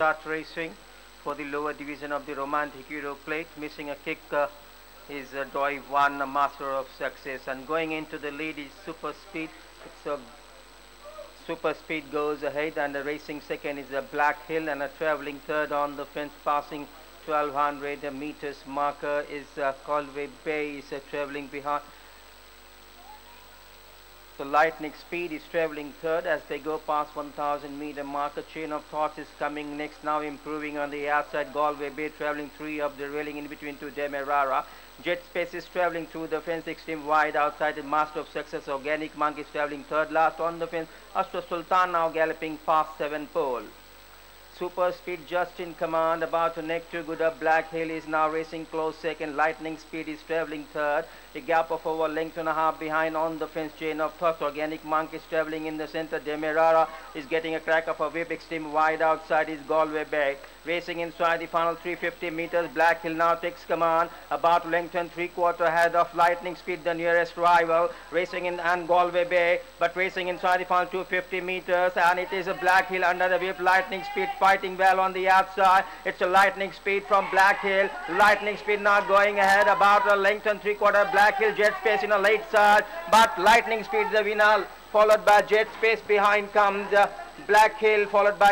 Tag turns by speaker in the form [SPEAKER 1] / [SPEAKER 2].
[SPEAKER 1] start racing for the lower division of the Romantic Hero Plate. Missing a kick uh, is uh, Doi One, a master of success. And going into the lead is Super Speed. It's a Super Speed goes ahead and the racing second is a Black Hill and a traveling third on the fence passing 1200 meters marker is uh, Galway Bay is uh, traveling behind so lightning speed is traveling third as they go past 1000 meter marker. Chain of thoughts is coming next now improving on the outside. Galway Bay traveling three up the railing in between to Demerara. Jet Space is traveling through the fence extreme wide outside the Master of Success. Organic Monk is traveling third last on the fence. Astro Sultan now galloping past seven pole. Super Speed just in command, about to neck to good up. Black Hill is now racing close second. Lightning Speed is traveling third. A gap of over length and a half behind on the fence chain of thoughts. Organic Monk is traveling in the center. Demerara is getting a crack of a whip extreme wide outside is Galway Bay. Racing inside the final 350 meters. Black Hill now takes command. About length and three quarter ahead of Lightning Speed, the nearest rival. Racing in and Galway Bay, but racing inside the final 250 meters. And it is a Black Hill under the whip. Lightning Speed fighting well on the outside. It's a lightning speed from Black Hill. Lightning speed now going ahead about a length and three quarter. Black Hill jet space in a late start, but lightning speed the winner, followed by jet space behind comes uh, Black Hill, followed by